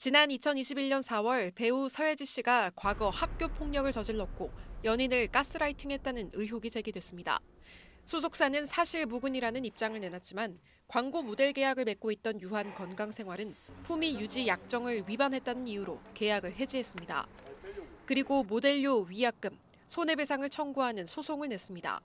지난 2021년 4월 배우 서예지 씨가 과거 학교 폭력을 저질렀고 연인을 가스라이팅했다는 의혹이 제기됐습니다. 소속사는 사실 무근이라는 입장을 내놨지만 광고 모델 계약을 맺고 있던 유한 건강생활은 품위 유지 약정을 위반했다는 이유로 계약을 해지했습니다. 그리고 모델료 위약금, 손해배상을 청구하는 소송을 냈습니다.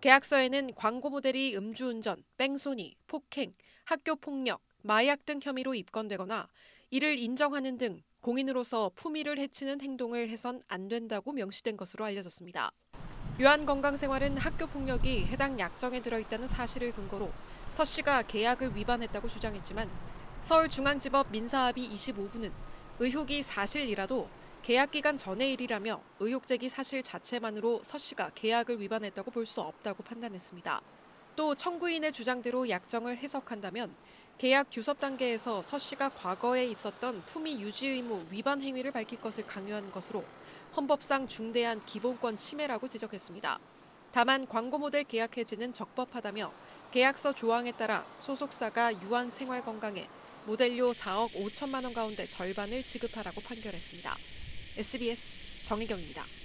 계약서에는 광고 모델이 음주운전, 뺑소니, 폭행, 학교 폭력, 마약 등 혐의로 입건되거나 이를 인정하는 등 공인으로서 품위를 해치는 행동을 해선 안 된다고 명시된 것으로 알려졌습니다. 유한건강생활은 학교 폭력이 해당 약정에 들어있다는 사실을 근거로 서 씨가 계약을 위반했다고 주장했지만 서울중앙지법 민사합의 25부는 의혹이 사실이라도 계약 기간 전의 일이라며 의혹 제기 사실 자체만으로 서 씨가 계약을 위반했다고 볼 수 없다고 판단했습니다. 또 청구인의 주장대로 약정을 해석한다면 계약 교섭 단계에서 서 씨가 과거에 있었던 품위 유지 의무 위반 행위를 밝힐 것을 강요한 것으로 헌법상 중대한 기본권 침해라고 지적했습니다. 다만 광고 모델 계약 해지는 적법하다며 계약서 조항에 따라 소속사가 유한 생활 건강에 모델료 4억 5천만 원 가운데 절반을 지급하라고 판결했습니다. SBS 정희경입니다.